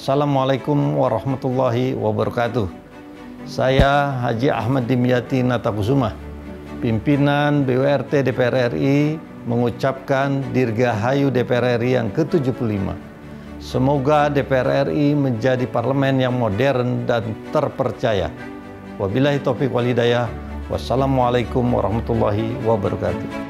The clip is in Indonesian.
Assalamualaikum warahmatullahi wabarakatuh. Saya Haji Ahmad Dimyati Natakusuma, pimpinan Bwrt DPR RI mengucapkan Dirgahayu DPR RI yang ke-75. Semoga DPR RI menjadi parlemen yang modern dan terpercaya. Wabillahi taufiq walhidayah. Wassalamualaikum warahmatullahi wabarakatuh.